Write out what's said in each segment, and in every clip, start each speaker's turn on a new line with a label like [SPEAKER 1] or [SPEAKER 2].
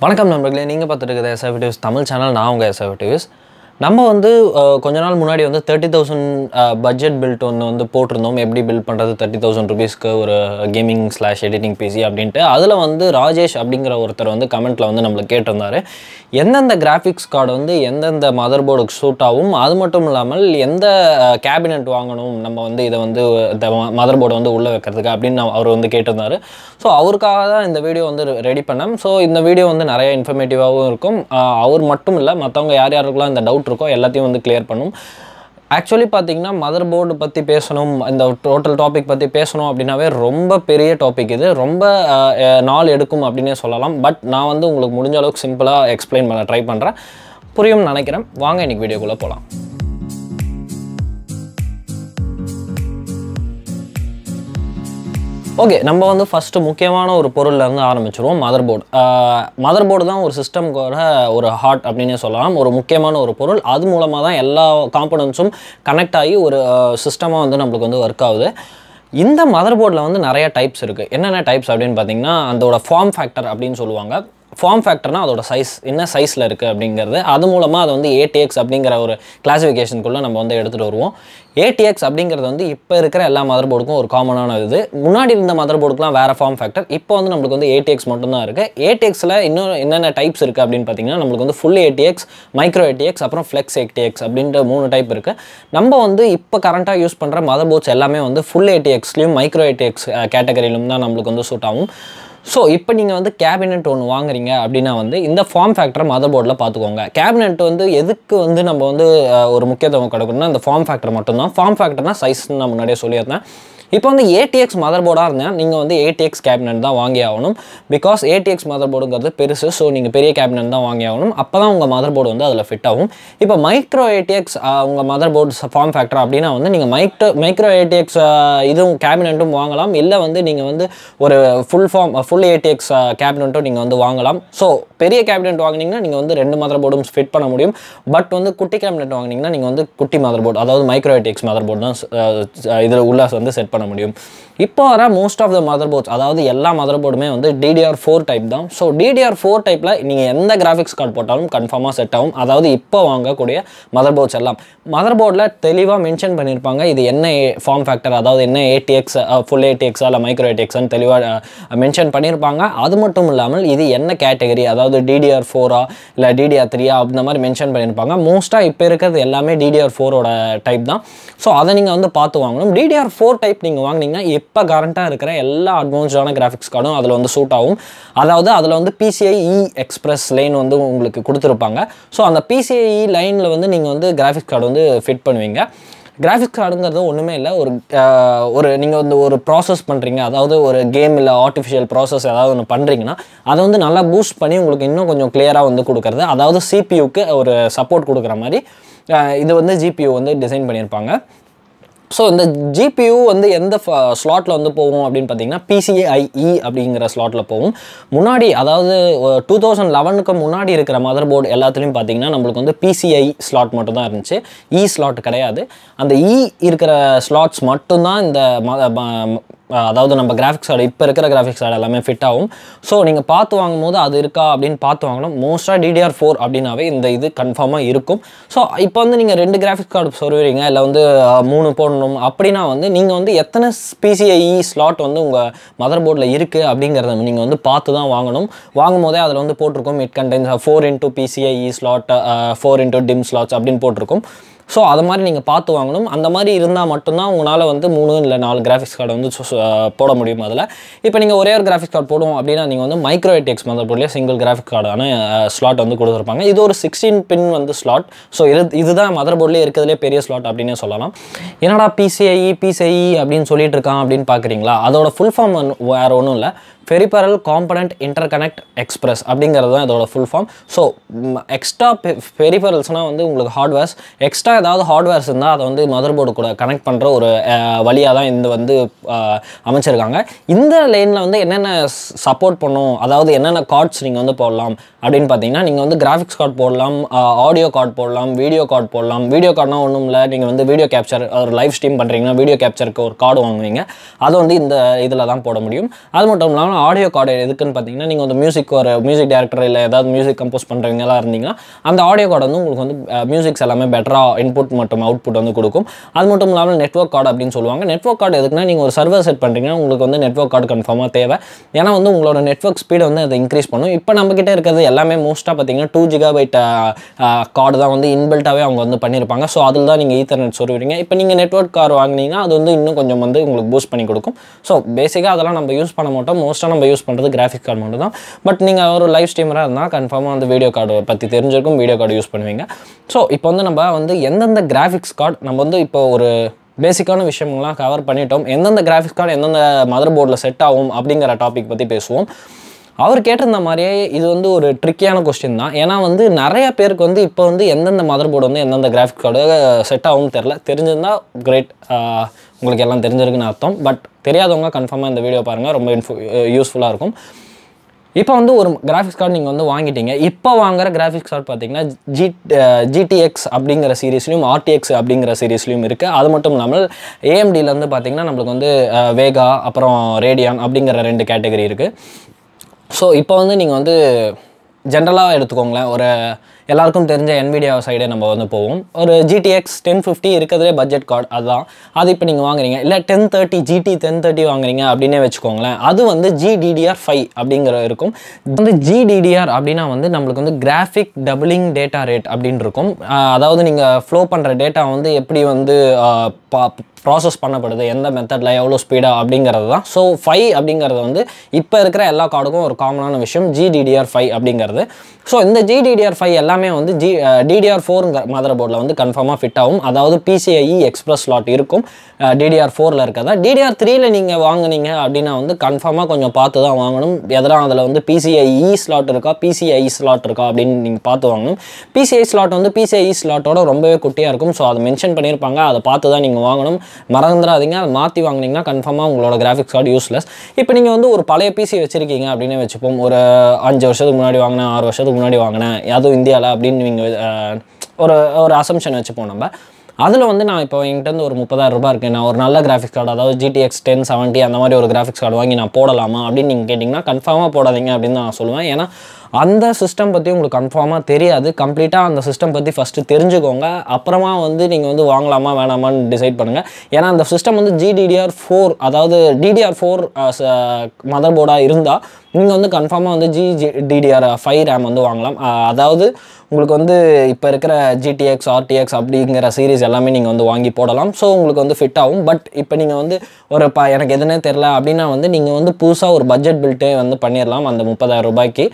[SPEAKER 1] வணக்கம் நண்பர்களே நீங்கள் பார்த்துட்டு இருக்கிற எஸ்ஐவிட்டிவ்ஸ் தமிழ் சேனல் நான் உங்கள் எஸ்ஐவிட்டிவ்ஸ் நம்ம வந்து கொஞ்ச நாள் முன்னாடி வந்து தேர்ட்டி தௌசண்ட் பட்ஜெட் பில்ட் ஒன்று வந்து போட்டிருந்தோம். எப்படி பில்ட் பண்ணுறது தேர்ட்டி தௌசண்ட் ருபீஸ்க்கு ஒரு கேமிங் ஸ்லாஷ் எடிட்டிங் பிசி அப்படின்ட்டு. அதில் வந்து ராஜேஷ் அப்படிங்கிற ஒருத்தர் வந்து கமெண்ட்டில் வந்து நம்மளை கேட்டிருந்தார். எந்தெந்த கிராஃபிக்ஸ் கார்டு வந்து எந்தெந்த மதர் போர்டுக்கு சூட் ஆகும் அது மட்டும் இல்லாமல் எந்த கேபினெட் வாங்கணும் நம்ம வந்து இதை வந்து இந்த மதர் போர்டை வந்து உள்ளே வைக்கிறதுக்கு அப்படின்னு அவர் வந்து கேட்டிருந்தார். ஸோ அவருக்காக தான் இந்த வீடியோ வந்து ரெடி பண்ணேன். ஸோ இந்த வீடியோ வந்து நிறைய இன்ஃபர்மேட்டிவாகவும் இருக்கும். அவர் மட்டும் இல்லை மற்றவங்க யார் யாருக்கெல்லாம் இந்த டவுட் இருக்கோ எல்லாத்தையும் வந்து கிளியர் பண்ணும். ஆக்சுவலி பார்த்தீங்கன்னா மதர் போர்டு பற்றி பேசணும் இந்த டோட்டல் டாபிக் பற்றி பேசணும் அப்படின்னாவே ரொம்ப பெரிய டாபிக் இது. ரொம்ப நாள் எடுக்கும் அப்படின்னே சொல்லலாம். பட் நான் வந்து உங்களுக்கு முடிஞ்ச அளவுக்கு சிம்பிளாக எக்ஸ்பிளைன் பண்ண ட்ரை பண்ணுறேன் புரியும்னு நினைக்கிறேன். வாங்க இன்னைக்கு வீடியோக்குள்ளே போகலாம் ஓகே நம்ம வந்து ஃபஸ்ட்டு முக்கியமான ஒரு பொருள்லேருந்து ஆரம்பிச்சிருவோம் மதர் போர்டு மதர் போர்டு தான் ஒரு சிஸ்டம்கோட ஒரு ஹார்ட் அப்படின்னே சொல்லலாம். ஒரு முக்கியமான ஒரு பொருள். அது மூலமாக தான் எல்லா காம்பனன்ஸும் கனெக்ட் ஆகி ஒரு சிஸ்டமாக வந்து நம்மளுக்கு வந்து ஒர்க் ஆகுது. இந்த மதர் போர்டில் வந்து நிறைய டைப்ஸ் இருக்குது என்னென்ன டைப்ஸ் அப்படின்னு பார்த்தீங்கன்னா அதோட ஃபார்ம் ஃபேக்டர் அப்படின்னு சொல்லுவாங்க. ஃபார்ம் ஃபேக்டர்னால் அதோட சைஸ் என்ன சைஸில் இருக்குது அப்படிங்கிறது அது மூலமாக அது வந்து ஏடிஎக்ஸ் அப்படிங்கிற ஒரு கிளாஸிஃபிகேஷனுக்குள்ளே நம்ம வந்து எடுத்துகிட்டு வருவோம். ஏடிஎக்ஸ் அப்படிங்கிறது வந்து இப்போ இருக்கிற எல்லா மதர் போர்டுக்கும் ஒரு காமனான இது. முன்னாடி இருந்த மதர் போர்டுக்குலாம் வேறு ஃபார்ம் ஃபேக்டர் இப்போ வந்து நம்மளுக்கு வந்து ஏடிஎக்ஸ் மட்டும்தான் இருக்குது ஏடிஎக்ஸில் இன்னும் என்னென்ன டைப்ஸ் இருக்குது அப்படின்னு பார்த்தீங்கன்னா நம்மளுக்கு வந்து ஃபுல் ஏடிஎக்ஸ் மைக்ரோ ஏடிஎக்ஸ் அப்புறம் ஃப்ளெக்ஸ் ஏடிஎக்ஸ் அப்படின்ற மூணு டைப் இருக்குது நம்ம வந்து இப்போ கரண்ட்டாக யூஸ் பண்ணுற மதர் போர்ட்ஸ் எல்லாமே வந்து ஃபுல் ஏடிஎக்ஸ்லேயும் மைக்ரோ ஏடிஎக்ஸ் கேட்டகரியிலும் தான் நம்மளுக்கு வந்து சூட் ஆகும். ஸோ இப்போ நீங்கள் வந்து கேபினெட் ஒன்று வாங்குறீங்க அப்படின்னா வந்து இந்த ஃபார்ம் ஃபேக்டரை மதர் போர்டில் பார்த்துக்கோங்க கேபினெட் வந்து எதுக்கு வந்து நம்ம வந்து ஒரு முக்கியத்துவம் கிடைக்கணும்னா இந்த ஃபார்ம் ஃபேக்டர் மட்டும்தான். ஃபார்ம் ஃபேக்டர்னா சைஸ்ன்னு நான் முன்னாடியே சொல்லியிருந்தேன். இப்போ வந்து ஏடிஎக்ஸ் மதர் போர்டாக இருந்தேன் நீங்கள் வந்து ஏடிஎக்ஸ் கேபினட் தான் வாங்கி ஆகணும். பிகாஸ் ஏடிஎக்ஸ் மதர் போர்டுங்கிறது பெருசு. ஸோ நீங்கள் பெரிய கேபினட் தான் வாங்கி ஆகணும். அப்போ தான் உங்கள் மதர் போர்டு வந்து அதில் ஃபிட் ஆகும். இப்போ மைக்ரோ ஏடிஎக்ஸ் உங்கள் மதர் போர்டு ஃபார்ம் ஃபேக்டர் அப்படின்னா வந்து நீங்கள் மைக்ரோ மைக்ரோ ஏடிஎக்ஸ் இதுவும் கேபினட்டும் வாங்கலாம். இல்லை வந்து நீங்கள் வந்து ஒரு ஃபுல் ஃபார்ம் ஃபுல் ஏடிஎக்ஸ் கேபினட்டும் நீங்கள் வந்து வாங்கலாம். ஸோ பெரிய கேபினட் வாங்கினீங்கன்னா நீங்கள் வந்து ரெண்டு மதர் போர்டும் ஃபிட் பண்ண முடியும். பட் வந்து குட்டி கேபினட் வாங்கினீங்கன்னா நீங்கள் வந்து குட்டி மதர் போர்டு அதாவது மைக்ரோ ஏடிஎக்ஸ் மதர் போர்டு தான் uh, uh, இதில் உள்ள வந்து செட் பண்ண முடியும். இப்போ வர most of the motherboards அதாவது எல்லா மதர் போர்டுமே வந்து டிடிஆர் ஃபோர் டைப் தான். ஸோ டிடிஆர் ஃபோர் டைப்பில் நீங்கள் எந்த கிராஃபிக்ஸ் கார்டு போட்டாலும் கன்ஃபார்மாக செட் ஆகும். அதாவது இப்போ வாங்கக்கூடிய மதர் போர்ட்ஸ் எல்லாம். மதர் போர்டில் தெளிவாக மென்ஷன் பண்ணியிருப்பாங்க இது என்ன ஃபார்ம் ஃபேக்டர் அதாவது என்ன ஏடிஎக்ஸ் ஃபுல் ஏடிஎக்ஸா இல்லை மைக்ரோ ஏடிஎக்ஸ்னு தெளிவாக மென்ஷன் பண்ணி பண்ணியிருப்பாங்க அது மட்டும் இல்லாமல் இது என்ன கேட்டகரி? அதாவது டிடிஆர் ஃபோரா இல்லை டிடிஆர் த்ரீயா அந்த மாதிரி மென்ஷன் பண்ணியிருப்பாங்க மோஸ்ட்டாக இப்போ இருக்கிறது எல்லாமே டிடிஆர் ஃபோரோட டைப் தான். ஸோ அதை நீங்கள் வந்து பார்த்து வாங்கணும். டிடிஆர் ஃபோர் டைப் நீங்கள் வாங்கினீங்கன்னா இப்போ கரண்ட்டாக இருக்கிற எல்லா அட்வான்ஸ்டான கிராஃபிக்ஸ் கார்டும் அதில் வந்து சூட் ஆகும். அதாவது அதில் வந்து பிசிஐஇ எக்ஸ்பிரஸ் லைன் வந்து உங்களுக்கு கொடுத்துருப்பாங்க. ஸோ அந்த பிசிஐஇ லைனில் வந்து நீங்கள் வந்து கிராஃபிக்ஸ் கார்டு வந்து ஃபிட் பண்ணுவீங்க. கிராஃபிக்ஸ் கார்டுங்கிறது ஒன்றுமே இல்லை. ஒரு ஒரு நீங்கள் வந்து ஒரு ப்ராசஸ் பண்ணுறீங்க அதாவது ஒரு கேம் இல்லை ஆர்டிஃபிஷியல் ப்ராசஸ் ஏதாவது ஒன்று பண்ணுறீங்கன்னா அதை வந்து நல்லா பூஸ்ட் பண்ணி உங்களுக்கு இன்னும் கொஞ்சம் கிளியராக வந்து கொடுக்குறது. அதாவது சிபியூக்கு ஒரு சப்போர்ட் கொடுக்குற மாதிரி இது வந்து ஜிபியூ வந்து டிசைன் பண்ணியிருப்பாங்க. ஸோ இந்த ஜிபியு வந்து எந்த ஸ்லாட்டில் வந்து போகும் அப்படின்னு பார்த்தீங்கன்னா பிசிஐஇ அப்படிங்கிற ஸ்லாட்டில் போகும். முன்னாடி அதாவது டூ தௌசண்ட் லெவனுக்கு முன்னாடி இருக்கிற மதர் போர்டு எல்லாத்துலேயும் பார்த்தீங்கன்னா நம்மளுக்கு வந்து பிசிஐ ஸ்லாட் மட்டும் தான் இருந்துச்சு. E இ ஸ்லாட் கிடையாது. அந்த இ இருக்கிற ஸ்லாட்ஸ் மட்டும்தான் இந்த ம- அதாவது நம்ம கிராஃபிக்ஸ் கார்டு இப்போ இருக்கிற கிராஃபிக்ஸ் கார்டு எல்லாமே ஃபிட் ஆகும். ஸோ நீங்கள் பார்த்து வாங்கும்போது அது இருக்கா அப்படின்னு பார்த்து வாங்கணும். மோஸ்ட்டாக டிடிஆர் ஃபோர் அப்படின்னாவே இந்த இது கன்ஃபார்மாக இருக்கும். ஸோ இப்போ வந்து நீங்கள் ரெண்டு கிராஃபிக்ஸ் கார்டு சொல்லுவீங்க இல்லை வந்து மூணு போடணும் அப்படின்னா வந்து நீங்கள் வந்து எத்தனை பிசிஐஇ ஸ்லாட் வந்து உங்கள் மதர் போர்டில் இருக்குது அப்படிங்கிறத நீங்கள் வந்து பார்த்து தான் வாங்கணும். வாங்கும் போதே அதில் வந்து போட்டிருக்கும் it contains four into PCIe slot four into DIMM slots அப்படின்னு போட்டிருக்கும். ஸோ அது மாதிரி நீங்கள் பார்த்து வாங்கணும். அந்த மாதிரி இருந்தால் மட்டும்தான் உங்களால் வந்து மூணு இல்லை நாலு கிராஃபிக்ஸ் கார்டு வந்து போட முடியும் அதில். இப்போ நீங்கள் ஒரே ஒரு கிராஃபிக்ஸ் கார்டு போடுவோம் அப்படின்னா நீங்கள் வந்து மைக்ரோ எட்டெக்ஸ் மதர் போர்ட்லேயே சிங்கிள் கிராஃபிக் கார்டான ஸ்லாட் வந்து கொடுத்துருப்பாங்க. இது ஒரு சிக்ஸ்டீன் பின் வந்து ஸ்லாட் ஸோ இது இதுதான் மதர் போர்ட்லேயே இருக்கிறதுலே பெரிய ஸ்லாட் அப்படின்னே சொல்லலாம். என்னடா பிசிஐஇ பிசிஐஇ அப்படின்னு சொல்லிட்டு இருக்கான் அப்படின்னு பார்க்குறீங்களா அதோட ஃபுல் ஃபார்ம் வேறு ஒன்றும் இல்லை. பெரிபரல் காம்பனண்ட் இன்டர்கனெக்ட் எக்ஸ்பிரஸ் அப்படிங்கிறது தான் இதோட ஃபுல் ஃபார்ம் ஸோ எக்ஸ்ட்ரா பெரிபரல்ஸ்னால் வந்து உங்களுக்கு ஹார்ட்வேர்ஸ் எக்ஸ்ட்ரா ஏதாவது ஹார்ட்வேர்ஸ் இருந்தால் அதை வந்து மதர் போர்டு கூட கனெக்ட் பண்ணுற ஒரு வழியாக தான் இந்த வந்து அமைச்சிருக்காங்க. இந்த லைனில் வந்து என்னென்ன சப்போர்ட் பண்ணும்? அதாவது என்னென்ன கார்ட்ஸ் நீங்கள் வந்து போடலாம்? அப்படின்னு பார்த்தீங்கன்னா நீங்கள் வந்து கிராஃபிக்ஸ் கார்டு போடலாம் ஆடியோ கார்டு போடலாம் வீடியோ கார்டு போடலாம். வீடியோ கார்டுனா ஒன்றும் இல்லை. நீங்கள் வந்து வீடியோ கேப்சர் ஒரு லைவ் ஸ்ட்ரீம் பண்ணுறீங்கன்னா வீடியோ கேப்சருக்கு ஒரு கார்டு வாங்குவீங்க. அதை வந்து இந்த இதில் தான் போட முடியும். அது மட்டும் இல்லாமல் ஆடியோ கார்டு எதுக்குன்னு பார்த்தீங்கன்னா நீங்கள் வந்து மியூசிக் ஒரு மியூசிக் டேரக்டர் இல்லை ஏதாவது மியூசிக் கம்போஸ் பண்ணுறவங்கலாம் இருந்தீங்கன்னா அந்த ஆடியோ கார்டு வந்து உங்களுக்கு வந்து மியூசிக்ஸ் எல்லாமே பெட்டராக இன்புட் மற்றும் அவுட்புட் வந்து கொடுக்கும். அது மட்டும் இல்லாமல் நெட்வொர்க் கார்டு அப்படின்னு சொல்லுவாங்க. நெட்வொர்க் கார்டு எதுக்குன்னா நீங்கள் ஒரு சர்வர் செட் பண்ணுறீங்கன்னா உங்களுக்கு வந்து நெட்வொர்க் கார்டு கன்ஃபார்மாக தேவை. ஏன்னா வந்து உங்களோட நெட்வொர்க் ஸ்பீடை வந்து அதை இன்க்ரீஸ் பண்ணும். இப்போ நம்மக்கிட்ட இருக்கிறது எல்லாமே மோஸ்ட்டாக பார்த்தீங்கன்னா டூ ஜிகாபைட் கார்டு தான் வந்து இன்பில்ட்டாகவே அவங்க வந்து பண்ணியிருப்பாங்க. ஸோ அதில் தான் நீங்கள் ஈத்தர்நெட் சொல்லுவீங்க இப்போ நீங்கள் நெட்ஒர்க் கார் வாங்கினீங்கன்னா அது வந்து இன்னும் கொஞ்சம் வந்து உங்களுக்கு பூஸ்ட் பண்ணி கொடுக்கும். ஸோ பேசிக்காக அதெல்லாம் நம்ம யூஸ் பண்ண மாட்டோம். மோஸ்ட்டாக நம்ம யூஸ் பண்ணுறது கிராஃபிக் கார்டு மட்டும் தான். பட் நீங்கள் ஒரு லைவ் ஸ்ட்ரீமராக இருந்தால் கன்ஃபார்மாக வந்து வீடியோ கார்டு பற்றி தெரிஞ்சிருக்கும் வீடியோ கார்டு யூஸ் பண்ணுவீங்க. ஸோ இப்போ வந்து நம்ம வந்து எந்தெந்த கிராஃபிக்ஸ் கார்டு நம்ம வந்து இப்போ ஒரு பேசிக்கான விஷயங்கள்லாம் கவர் பண்ணிட்டோம். எந்தெந்த கிராஃபிக்ஸ் கார்டு எந்தெந்த மதர் போர்டில் செட் ஆகும் அப்படிங்கிற டாபிக் பற்றி பேசுவோம். அவர் கேட்டிருந்த மாதிரியே இது வந்து ஒரு ட்ரிக்கியான கொஸ்டின் தான். ஏன்னா வந்து நிறைய பேருக்கு வந்து இப்போ வந்து எந்தெந்த மதர் போர்டு வந்து எந்தெந்த கிராஃபிக் கார்டு செட் ஆகும்னு தெரில தெரிஞ்சிருந்தா கிரேட் உங்களுக்கு எல்லாம் தெரிஞ்சிருக்குன்னு அர்த்தம். பட் தெரியாதவங்க கன்ஃபார்மாக இந்த வீடியோ பாருங்கள் ரொம்ப இன்ஃபு யூஸ்ஃபுல்லாக இருக்கும். இப்போ வந்து ஒரு கிராஃபிக்ஸ் கார்டு நீங்கள் வந்து வாங்கிட்டீங்க. இப்போ வாங்குற கிராஃபிக்ஸ் கார்டு பார்த்தீங்கன்னா ஜி ஜிடிஎக்ஸ் அப்படிங்கிற சீரீஸ்லையும் ஆர்டிஎக்ஸ் அப்படிங்கிற சீரீஸ்லையும் இருக்குது அது மட்டும் இல்லாமல் ஏஎம்டிலேருந்து பார்த்தீங்கன்னா நம்மளுக்கு வந்து வேகா அப்புறம் ரேடியான் அப்படிங்கிற ரெண்டு கேட்டகரி இருக்குது ஸோ இப்போ வந்து நீங்கள் வந்து ஜென்ரலாக எடுத்துக்கோங்களேன். ஒரு எல்லாருக்கும் தெரிஞ்ச என்விடியா சைடே நம்ம வந்து போவோம். ஒரு ஜிடிஎக்ஸ் டென் ஃபிஃப்டி இருக்கிறதுலே பட்ஜெட் கார்டு அதுதான். அது இப்போ நீங்கள் வாங்குறீங்க. இல்லை ten thirty GT ten thirty வாங்குறீங்க அப்படின்னே வச்சுக்கோங்களேன். அது வந்து ஜிடிடிஆர் ஃபைவ் அப்படிங்கிற இருக்கும். வந்து ஜிடிடிஆர் அப்படின்னா வந்து நம்மளுக்கு வந்து கிராஃபிக் டபுளிங் டேட்டா ரேட் அப்படின்னு இருக்கும். அதாவது நீங்கள் ஃப்ளோ பண்ணுற டேட்டா வந்து எப்படி வந்து பா ப்ராசஸ் பண்ணப்படுது எந்த மெத்தடில் எவ்வளோ ஸ்பீடாக அப்படிங்கிறது தான். ஸோ ஃபைவ் அப்படிங்கிறது வந்து இப்போ இருக்கிற எல்லா கார்டுக்கும் ஒரு காமனான விஷயம் ஜிடிடிஆர் ஃபைவ் அப்படிங்கிறது. ஸோ இந்த ஜிடிடிஆர் ஃபைவ் எல்லாமே எல்லாமே வந்து ஜி டிடிஆர் ஃபோருங்கிற மதர் போர்டில் வந்து கன்ஃபார்மாக ஃபிட் ஆகும். அதாவது பிசிஐஇ எக்ஸ்பிரஸ் ஸ்லாட் இருக்கும். டிடிஆர் ஃபோரில் இருக்கிறதா? டிடிஆர் த்ரீயில் நீங்கள் வாங்குனீங்க அப்படின்னா வந்து கன்ஃபார்மாக கொஞ்சம் பார்த்து தான் வாங்கணும். எதனால் அதில் வந்து பிசிஐஇ ஸ்லாட் இருக்கா? பிசிஐ ஸ்லாட் இருக்கா? அப்படின்னு நீங்கள் பார்த்து வாங்கணும். பிசிஐ ஸ்லாட் வந்து பிசிஐ ஸ்லாட்டோட ரொம்பவே குட்டியாக இருக்கும். ஸோ அதை மென்ஷன் பண்ணியிருப்பாங்க. அதை பார்த்து தான் நீங்கள் வாங்கணும். மறந்துடாதீங்க. அதை மாற்றி வாங்கினீங்கன்னா கன்ஃபார்மாக உங்களோட கிராஃபிக்ஸ் கார்டு யூஸ்லெஸ் இப்போ நீங்கள் வந்து ஒரு பழைய பிசி வச்சுருக்கீங்க அப்படின்னு வச்சுப்போம். ஒரு அஞ்சு வருஷத்துக்கு முன்னாடி வாங்கினேன் ஆறு வருஷத்துக்கு முன்னாடி வாங்கினேன். அதுவும் இந்தியா இந்தியாவில் அப்படின்னு நீங்கள் ஒரு ஒரு அசம்ஷன் வச்சுப்போம் நம்ம. அதில் வந்து நான் இப்போ என்கிட்ட இருந்து ஒரு முப்பதாயிரம் ரூபாய் இருக்குது நான் ஒரு நல்ல கிராஃபிக்ஸ் கார்டு அதாவது ஜிடிஎக்ஸ் டென் செவன்ட்டி அந்த மாதிரி ஒரு கிராஃபிக்ஸ் கார்டு வாங்கி நான் போடலாமா அப்படின்னு நீங்கள் கேட்டிங்கன்னா கன்ஃபார்மாக போடாதீங்க அப்படின்னு நான் சொல்லுவேன். ஏன்னா அந்த சிஸ்டம் பற்றி உங்களுக்கு கன்ஃபார்மாக தெரியாது. கம்ப்ளீட்டாக அந்த சிஸ்டம் பற்றி ஃபஸ்ட்டு தெரிஞ்சுக்கோங்க. அப்புறமா வந்து நீங்கள் வந்து வாங்கலாமா வேணாமான்னு டிசைட் பண்ணுங்கள் ஏன்னா அந்த சிஸ்டம் வந்து ஜிடிடிஆர் ஃபோர் அதாவது டிடிஆர் ஃபோர் மதர் போர்டாக இருந்தால் நீங்கள் வந்து கன்ஃபார்மாக வந்து ஜி டிடிஆர் ஃபைவ் ரேம் வந்து வாங்கலாம். அதாவது உங்களுக்கு வந்து இப்போ இருக்கிற ஜிடிஎக்ஸ் ஆர்டிஎக்ஸ் அப்படிங்கிற சீரிஸ் எல்லாமே நீங்கள் வந்து வாங்கி போடலாம். ஸோ உங்களுக்கு வந்து ஃபிட் ஆகும். பட் இப்போ நீங்கள் வந்து ஒரு ப எனக்கு எதுனே தெரில அப்படின்னா வந்து நீங்கள் வந்து புதுசாக ஒரு பட்ஜெட் பில்ட்டே வந்து பண்ணிடலாம் அந்த முப்பதாயிரம் ரூபாய்க்கு.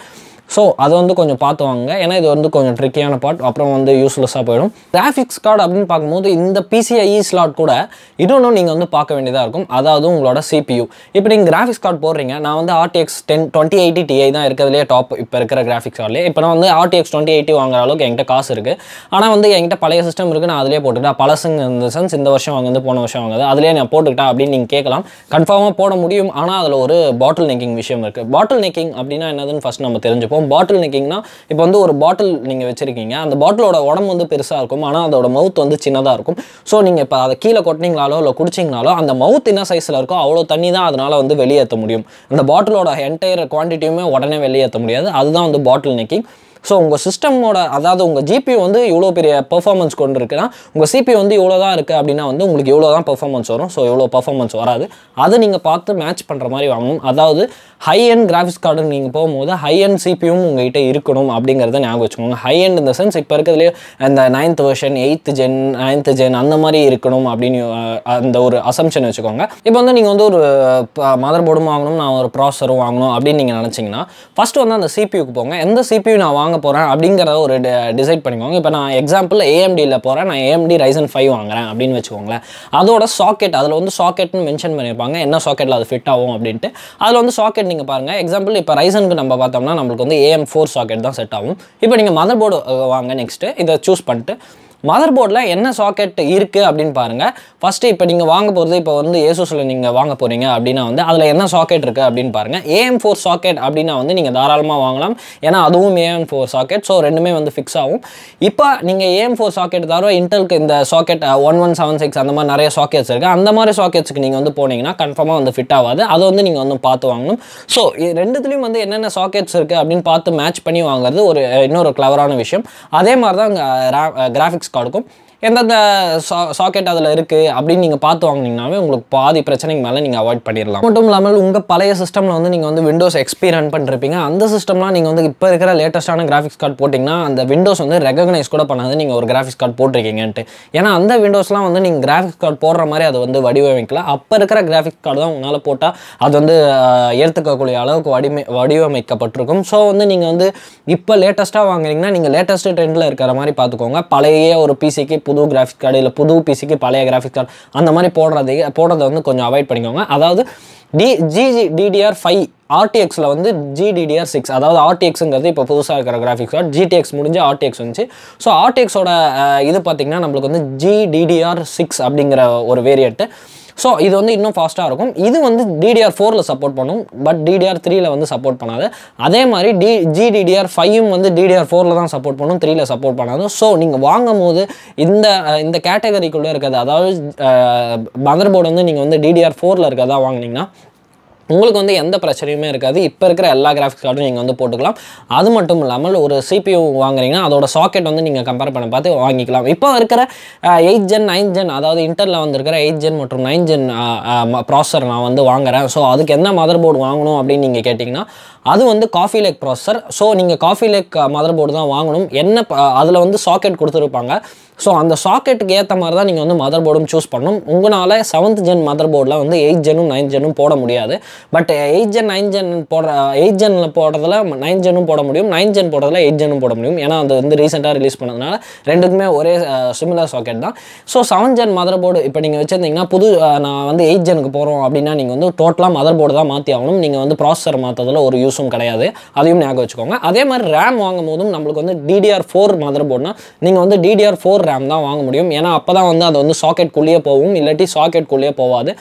[SPEAKER 1] ஸோ அதை வந்து கொஞ்சம் பார்த்து வாங்க ஏன்னா இது வந்து கொஞ்சம் ட்ரிக்கியான பார்ட் அப்புறம் வந்து யூஸ்லெஸ்ஸாக போயிடும். கிராஃபிக்ஸ் கார்டு அப்படின்னு பார்க்கும்போது இந்த பிசிஐஇ ஸ்லாட் கூட இன்னொன்று நீங்கள் வந்து பார்க்க வேண்டியதாக இருக்கும். அதாவது உங்களோட சிபியு இப்போ நீங்கள் கிராஃபிக்ஸ் கார்டு போடுறீங்க. நான் வந்து RTX ten twenty eighty Ti தான் இருக்கிறதுலே டாப் இப்போ இருக்கிற கிராஃபிக்ஸ் கார்டிலே இப்போ நான் வந்து ஆர்டிஎக்ஸ் டுவெண்ட்டி எயிட்டி வாங்குற அளவுக்கு என்கிட்ட காசு இருக்குது ஆனால் வந்து என்கிட்ட பழைய சிஸ்டம் இருக்குது நான் அதிலே போட்டுக்கிட்டேன் பழசுங்க இந்த சென்ஸ் இந்த வருஷம் வாங்குது போன வருஷம் வாங்குது. அதிலே நான் போட்டுக்கிட்டேன் அப்படின்னு நீங்கள் கேட்கலாம். கன்ஃபார்மாக போட முடியும். ஆனால் அதில் ஒரு பாட்டில் நெக்கிங் விஷயம் இருக்குது பாட்டில் நெக்கிங் அப்படின்னா என்னதுன்னு ஃபஸ்ட் நம்ம தெரிஞ்சுப்போம். பாட்டில் நிற்கிங்கன்னா இப்போ வந்து ஒரு பாட்டில் நீங்கள் வச்சுருக்கீங்க. அந்த பாட்டிலோட உடம்பு வந்து பெருசாக இருக்கும். ஆனால் அதோட மவுத் வந்து சின்னதாக இருக்கும். ஸோ நீங்கள் இப்போ அதை கீழே கொட்டினீங்களாலோ இல்லை குடிச்சிங்கனாலோ அந்த மவுத் என்ன சைஸில் இருக்கோ அவ்வளோ தண்ணி தான் அதனால் வந்து வெளியேற்ற முடியும். அந்த பாட்டிலோட என்டையர் குவான்டிட்டியுமே உடனே வெளியேற்ற முடியாது. அதுதான் வந்து பாட்டில் நிக்கிங். ஸோ உங்கள் சிஸ்டமோட அதாவது உங்கள் ஜிபி வந்து இவ்வளோ பெரிய பெர்ஃபார்மன்ஸ் கொண்டு இருக்குன்னா உங்கள் சிபி வந்து இவ்வளோ தான் இருக்குது அப்படின்னா வந்து உங்களுக்கு இவ்வளோ தான் பெர்ஃபார்மன்ஸ் வரும். ஸோ இவ்வளோ பெர்ஃபார்மன்ஸ் வராது. அதை நீங்கள் பார்த்து மேட்ச் பண்ணுற மாதிரி வாங்கணும். அதாவது ஹை அண்ட் கிராஃபிக்ஸ் கார்டு நீங்கள் போகும்போது ஹை அண்ட் சிபியும் உங்கள்கிட்ட இருக்கணும் அப்படிங்கிறத ஞாபகம் வச்சுக்கோங்க. ஹை அண்ட் இந்த சென்ஸ் இப்போ இருக்கிறதுலே அந்த ninth version eighth gen ninth gen அந்த மாதிரி இருக்கணும் அப்படின்னு அந்த ஒரு அசம்ஷன் வச்சுக்கோங்க. இப்போ வந்து நீங்கள் வந்து ஒரு மதர் போர்டும் வாங்கணும் நான் ஒரு ப்ராசரும் வாங்கணும் அப்படின்னு நீங்கள் நினச்சிங்கன்னா ஃபஸ்ட்டு வந்து அந்த சிபியூக்கு போங்க. எந்த சிபியூ நான் வாங்க போகிறேன் அப்படிங்கிறத ஒரு டிசைட் பண்ணிக்கோங்க. இப்போ நான் எக்ஸாம்பிள் ஏஎம்டியில் போகிறேன் நான் ஏஎம்டி ரைசன் ஃபைவ் வாங்குறேன் அப்படின்னு வச்சுக்கோங்களேன். அதோட சாக்கெட் அதில் வந்து சாக்கெட்னு மென்ஷன் பண்ணியிருப்பாங்க. என்ன சாக்கெட்டில் அது ஃபிட் ஆகும் அப்படின்ட்டு. அதில் வந்து சாக்கெட் நீங்கள் பாருங்கள் எக்ஸாம்பிள் இப்போ ரைசனுக்கு நம்ம பார்த்தோம்னா நம்மளுக்கு வந்து ஏஎம் ஃபோர் சாக்கெட் தான் செட் ஆகும். இப்போ நீங்கள் மதர் போர்டு வாங்க நெக்ஸ்ட்டு இதை சூஸ் பண்ணிட்டு மதர் போர்டில் என்ன சாக்கெட் இருக்குது அப்படின்னு பாருங்கள் ஃபஸ்ட்டு இப்போ நீங்கள் வாங்க போகிறது இப்போ வந்து ஏசூஸில் நீங்கள் வாங்க போகிறீங்க அப்படின்னா வந்து அதில் என்ன சாக்கெட் இருக்குது அப்படின்னு பாருங்கள் ஏஎம் ஃபோர் சாக்கெட் அப்படின்னா வந்து நீங்கள் தாராளமாக வாங்கலாம். ஏன்னா அதுவும் ஏஎம் ஃபோர் சாக்கெட் ஸோ ரெண்டுமே வந்து ஃபிக்ஸ் ஆகும். இப்போ நீங்கள் ஏஎம் ஃபோர் சாக்கெட் தவிர இன்டெலுக்கு இந்த socket one one seven six அந்த மாதிரி நிறைய சாக்கெட்ஸ் இருக்குது அந்த மாதிரி சாக்கெட்ஸ்க்கு நீங்கள் வந்து போனீங்கன்னா கன்ஃபார்மாக வந்து ஃபிட் ஆகாது. அதை வந்து நீங்கள் வந்து பார்த்து வாங்கணும். ஸோ ரெண்டுத்துலேயும் வந்து என்னென்ன சாக்கெட்ஸ் இருக்குது அப்படின்னு பார்த்து மேட்ச் பண்ணி வாங்குறது ஒரு இன்னொரு கிளவரான விஷயம். அதே மாதிரி தான் கிராஃபிக்ஸ் கார்டுக்கும் எந்தெந்த சா சாக்கெட் அதில் இருக்குது அப்படின்னு நீங்கள் பார்த்து வாங்கினீங்கனாவே உங்களுக்கு பாதி பிரச்சனைக்கு மேலே நீங்கள் அவாய்ட் பண்ணிடலாம். மட்டும் இல்லாமல் உங்கள் பழைய சிஸ்டமில் வந்து நீங்கள் வந்து விண்டோஸ் எக்ஸ்பி ரன் பண்ணிருப்பீங்க. அந்த சிஸ்டம்லாம் நீங்கள் வந்து இப்போ இருக்கிற லேட்டஸ்ட்டான கிராஃபிக்ஸ் கார்டு போட்டிங்கன்னா அந்த விண்டோஸ் வந்து ரெகனைஸ் கூட பண்ணாது. நீங்கள் ஒரு கிராஃபிக்ஸ் கார்டு போட்டிருக்கீங்கன்ட்டு. ஏன்னா அந்த விண்டோஸ்லாம் வந்து நீங்கள் கிராஃபிக்ஸ் கார்டு போடுற மாதிரி அதை வந்து வடிவமைக்கல. அப்போ இருக்கிற கிராஃபிக்ஸ் கார்டு தான் உங்களால் போட்டால் அது வந்து ஏற்றுக்கக்கூடிய அளவுக்கு வடிமை வடிவமைக்கப்பட்டிருக்கும். ஸோ வந்து நீங்கள் வந்து இப்போ லேட்டஸ்ட்டாக வாங்குறீங்கன்னா நீங்கள் லேட்டஸ்ட்டு ட்ரெண்டில் இருக்கிற மாதிரி பார்த்துக்கோங்க. பழைய ஒரு பிசிக்கு புது கிராஃபிக் கார்டு இல்லை புது பிசிக்கு பழைய கிராஃபிக் கார்டு அந்த மாதிரி போடுறது போடுறதை வந்து கொஞ்சம் அவாய்ட் பண்ணிக்கோங்க. அதாவது டி ஜிஜி டிடிஆர் ஃபைவ் ஆர்டிஎக்ஸில் வந்து ஜிடிடிஆர் சிக்ஸ் அதாவது ஆர்டிஎக்ஸுங்கிறது இப்போ புதுசாக இருக்கிற கிராஃபிக்ஸ் கார்டு ஜிடிஎக்ஸ் முடிஞ்சு ஆர்டிஎக்ஸ் வந்துச்சு. ஸோ ஆர்டிஎக்ஸோட இது பார்த்திங்கன்னா நம்மளுக்கு வந்து ஜிடிடிஆர் சிக்ஸ் அப்படிங்கிற ஒரு வேரியண்ட்டு ஸோ இது வந்து இன்னும் ஃபாஸ்ட்டாக இருக்கும். இது வந்து டிடிஆர் ஃபோரில் சப்போர்ட் பண்ணும். பட் டிடிஆர் த்ரீயில் வந்து சப்போர்ட் பண்ணாது. அதே மாதிரி டி ஜிடிடிஆர் ஃபைவும் வந்து டிடிஆர் ஃபோரில் தான் சப்போர்ட் பண்ணும். த்ரீயில் சப்போர்ட் பண்ணாது. ஸோ நீங்கள் வாங்கும் போது இந்த இந்த கேட்டகரிக்குள்ளே இருக்கிறது அதாவது மதர் போர்டு வந்து நீங்கள் வந்து டிடிஆர் ஃபோரில் இருக்கிறதா வாங்குனீங்கன்னா உங்களுக்கு வந்து எந்த பிரச்சனையுமே இருக்காது. இப்போ இருக்கிற எல்லா கிராஃபிக்ஸ் கார்டும் நீங்கள் வந்து போட்டுக்கலாம். அது மட்டும் இல்லாமல் ஒரு சிபியூ வாங்குறீங்கன்னா அதோட சாக்கெட் வந்து நீங்கள் கம்பேர் பண்ண பார்த்து வாங்கிக்கலாம். இப்போ இருக்கிற எயிட் ஜென் நைன் ஜென் அதாவது இன்டரில் வந்துருக்கிற எயிட் ஜென் மற்றும் நைன் ஜென் ப்ராசர் நான் வந்து வாங்குறேன். ஸோ அதுக்கு என்ன மதர் போர்டு வாங்கணும் அப்படின்னு நீங்கள் கேட்டிங்கன்னா அது வந்து காஃபி லேக் ப்ராசர் ஸோ நீங்கள் காஃபி லேக் மதர் போர்டு தான் வாங்கணும். என்ன அதில் வந்து சாக்கெட் கொடுத்துருப்பாங்க. ஸோ அந்த சாக்கெட்டுக்கு ஏற்ற மாதிரி தான் நீங்கள் வந்து மதர் போர்டும் சூஸ் பண்ணணும். உங்களால் செவன்த் ஜென் மதர் போர்டில் வந்து எயிட் ஜெனும் நைன் ஜெனும் போட முடியாது. But eight gen nine gen போடுற எயிட் ஜெனில் போடுறதுல நைன் ஜெனும் போட முடியும். நைன் ஜென் போடுறதுல எயிட் ஜெனும் போட முடியும். ஏன்னா அது வந்து ரீசெண்டாக ரிலீஸ் பண்ணதுனால ரெண்டுக்குமே ஒரே சிமிலர் சாக்கெட் தான். So seven gen mother board இப்போ நீங்கள் வச்சுருந்தீங்கன்னா புது நான் வந்து எயிட் ஜெனுக்கு போகிறோம் அப்படின்னா நீங்கள் வந்து டோட்டலாக மதர் போர்டு தான் மாற்றி ஆகணும். நீங்கள் வந்து ப்ராசஸர் மாற்றதில் ஒரு யூஸ் யூஸும் கிடையாது. அதையும் ஞாபகம் வச்சுக்கோங்க. அதே மாதிரி ரேம் வாங்கும் போதும் நம்மளுக்கு வந்து டிடிஆர் ஃபோர் மதர் போர்டுனா நீங்கள் வந்து டிடிஆர் ஃபோர் ரேம் தான் வாங்க முடியும். ஏன்னா அப்போ தான் வந்து அது வந்து சாக்கெட்குள்ளேயே போகும். இல்லாட்டி சாக்கெட்குள்ளேயே போகாது.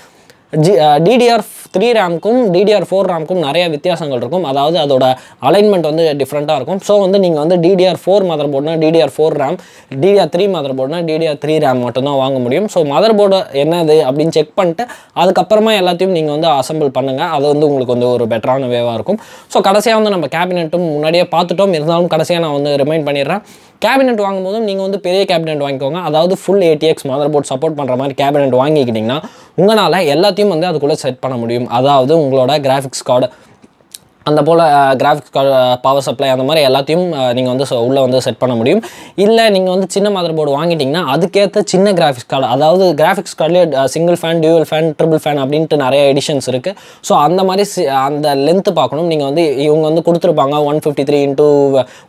[SPEAKER 1] ஜி டிடிஆர் த்ரீ ரேம்க்கும் டிடிஆர் ஃபோர் ரேம்க்கும் நிறைய வித்தியாசங்கள் இருக்கும். அதாவது அதோட அலைன்மெண்ட் வந்து டிஃப்ரெண்ட்டாக இருக்கும். ஸோ வந்து நீங்கள் வந்து DDR four mother போர்டுனா DDR four RAM DDR three mother போர்டுனா DDR three RAM மட்டும்தான் வாங்க முடியும். ஸோ மதர் போர்டு என்னது அப்படின்னு செக் பண்ணிட்டு அதுக்கப்புறமா எல்லாத்தையும் நீங்கள் வந்து அசம்பிள் பண்ணுங்கள் அது வந்து உங்களுக்கு வந்து ஒரு பெட்டரான வேவாக இருக்கும். ஸோ கடைசியாக வந்து நம்ம கேபினெட்டும் முன்னாடியே பார்த்துட்டோம். இருந்தாலும் கடைசியாக நான் வந்து ரிமைண்ட் பண்ணிடுறேன். கேபினெட் வாங்கும்போதும் நீங்கள் வந்து பெரிய கேபினெட் வாங்கிக்கோங்க. அதாவது full ATX mother board support பண்ணுற மாதிரி கேபினெட் வாங்கிக்கிட்டிங்கன்னா உங்களால் எல்லாத்தையும் வந்து அதுக்குள்ளே செட் பண்ண முடியும். அதாவது உங்களோட கிராஃபிக்ஸ் கார்டு அந்த போல் கிராஃபிக்ஸ் பவர் சப்ளை அந்த மாதிரி எல்லாத்தையும் நீங்கள் வந்து உள்ளே வந்து செட் பண்ண முடியும். இல்லை நீங்கள் வந்து சின்ன மதர் போர்டு வாங்கிட்டிங்கன்னா அதுக்கேற்ற சின்ன கிராஃபிக்ஸ் கார்டு அதாவது graphics கார்டுலேயே single fan dual fan triple fan அப்படின்ட்டு நிறைய எடிஷன்ஸ் இருக்குது ஸோ அந்த மாதிரி சி- அந்த லென்த்து பார்க்கணும். நீங்கள் வந்து இவங்க வந்து கொடுத்துருப்பாங்க one fifty three into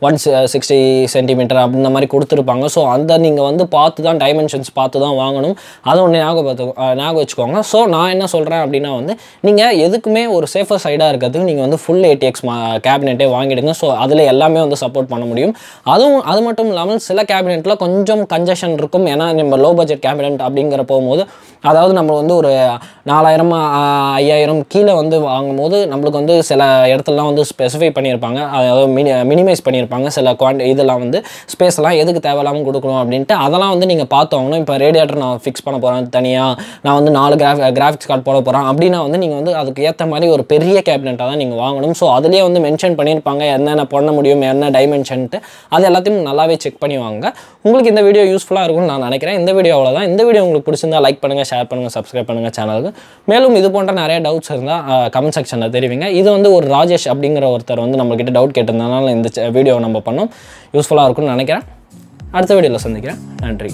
[SPEAKER 1] one sixty centimetre அப்படின்ற மாதிரி கொடுத்துருப்பாங்க. ஸோ அந்த நீங்கள் வந்து பார்த்து தான் டைமென்ஷன்ஸ் பார்த்து தான் வாங்கணும். அதை ஒன்று ஞாபகம் பார்த்து ஞாபகம் வச்சுக்கோங்க. ஸோ நான் என்ன சொல்கிறேன் அப்படின்னா வந்து நீங்கள் எதுக்குமே ஒரு சேஃபர் சைடாக இருக்கிறதுக்கு நீங்கள் வந்து ஃபுல் எயிட்டி எக்ஸ் கேபினெட்டே வாங்கிடுங்க. ஸோ அதில் எல்லாமே வந்து சப்போர்ட் பண்ண முடியும். அதுவும் அது மட்டும் இல்லாமல் சில கேபினெட்டில் கொஞ்சம் கன்ஜெஷன் இருக்கும். ஏன்னா நம்ம லோ பட்ஜெட் கேபினெட் அப்படிங்கிற போகும்போது அதாவது நம்ம வந்து ஒரு நாலாயிரம் ஐயாயிரம் கீழே வந்து வாங்கும்போது நம்மளுக்கு வந்து சில இடத்துலலாம் வந்து ஸ்பெசிஃபை பண்ணியிருப்பாங்க. அதாவது மினி மினிமைஸ் பண்ணியிருப்பாங்க. சில குவான்டி இதெல்லாம் வந்து ஸ்பேஸ்லாம் எதுக்கு தேவையில்லாமல் கொடுக்கணும் அப்படின்ட்டு அதெல்லாம் வந்து நீங்கள் பார்த்து வாங்கணும். இப்போ ரேடியேட்டர் நான் ஃபிக்ஸ் பண்ண போகிறேன் தனியாக நான் வந்து நாலு கிராஃப் கிராஃபிக்ஸ் கார்டு போட போகிறேன் அப்படின்னா வந்து நீங்கள் வந்து அதுக்கு ஏற்ற மாதிரி ஒரு பெரிய கேபினெட்டாக தான் நீங்கள் வாங்கணும். ஸோ அதுலேயே வந்து மென்ஷன் பண்ணியிருப்பாங்க. என்னென்ன பண்ண முடியும் என்ன டைமென்ஷன்ட்டு அது எல்லாத்தையும் நல்லாவே செக் பண்ணி வாங்க. உங்களுக்கு இந்த வீடியோ யூஸ்ஃபுல்லாக இருக்கும்னு நான் நினைக்கிறேன். இந்த வீடியோ அவ்வளோதான் இந்த வீடியோ உங்களுக்கு பிடிச்சிருந்தா லைக் பண்ணுங்கள் ஷேர் பண்ணுங்கள் சப்ஸ்கிரைப் பண்ணுங்கள் சேனலுக்கு மேலும் இது போன்ற நிறைய டவுட்ஸ் இருந்தால் கமெண்ட் செக்ஷனில் தெரிவிங்க. இது வந்து ஒரு ராஜேஷ் அப்படிங்கிற ஒருத்தர் வந்து நம்மக்கிட்ட டவுட் கேட்டிருந்தனால இந்த வீடியோ நம்ம பண்ணோம். யூஸ்ஃபுல்லாக இருக்கும்னு நினைக்கிறேன். அடுத்த வீடியோவில் சந்திக்கிறேன். நன்றி.